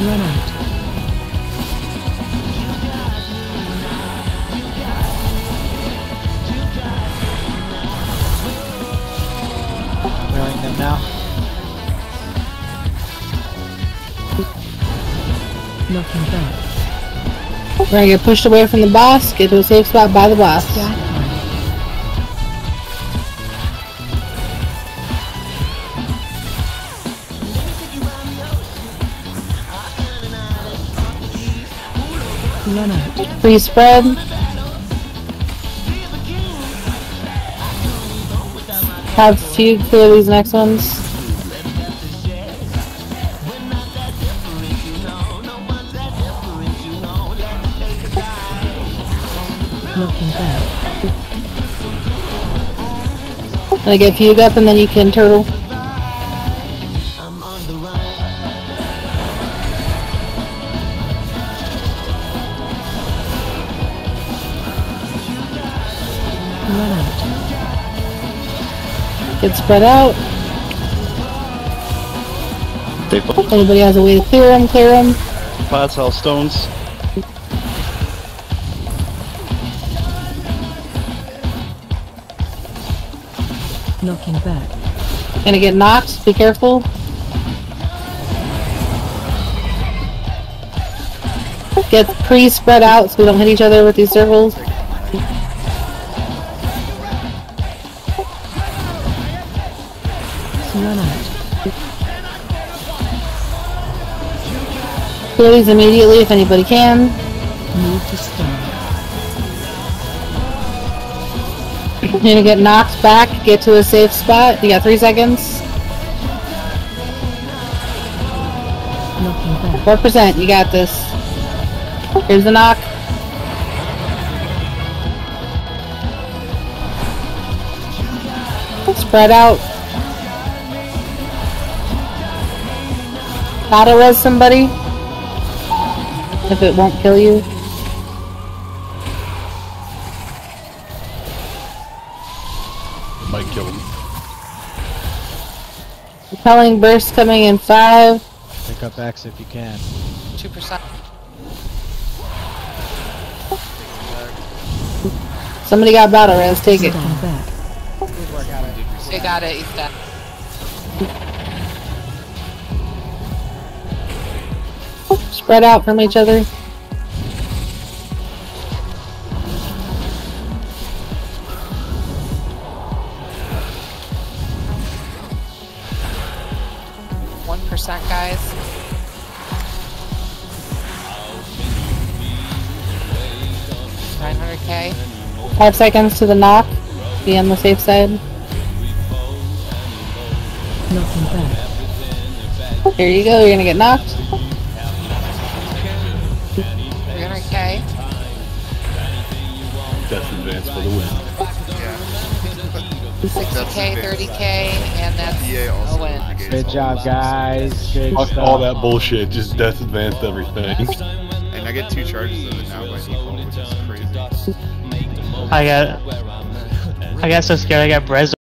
Run out. Railing them now. Knocking back. We're gonna get pushed away from the boss, get to a safe spot by the boss. Gadfire. Run out. Free spread. Have few clear these next ones. Gonna get feud up and then you can turtle. Run out. Get spread out. They both Anybody has a way to clear them, clear them. pots, all stones. Knocking back. Gonna get knocked, be careful. Get pre-spread out so we don't hit each other with these circles. Run out. Clear these immediately if anybody can. Move to stone. You're gonna get knocked back, get to a safe spot. You got three seconds. Four percent, you got this. Here's the knock. Spread out. Auto res somebody. If it won't kill you. It Might kill him. Repelling burst coming in five. Pick up X if you can. Two percent. Somebody got battle res, take it. Stand. They got it. He's dead. Spread out from each other. One percent, guys. Nine hundred k. Five seconds to the knock. Be on the safe side. Knocking back. Here you go, you're gonna get knocked. Death advance for the win. Sixty k. Thirty k. And that's EA also a win. Good job, guys. Good Fuck stuff. all that bullshit, just death advanced everything. And I get two charges of it now by default, which is crazy. I got I got so scared I got Brez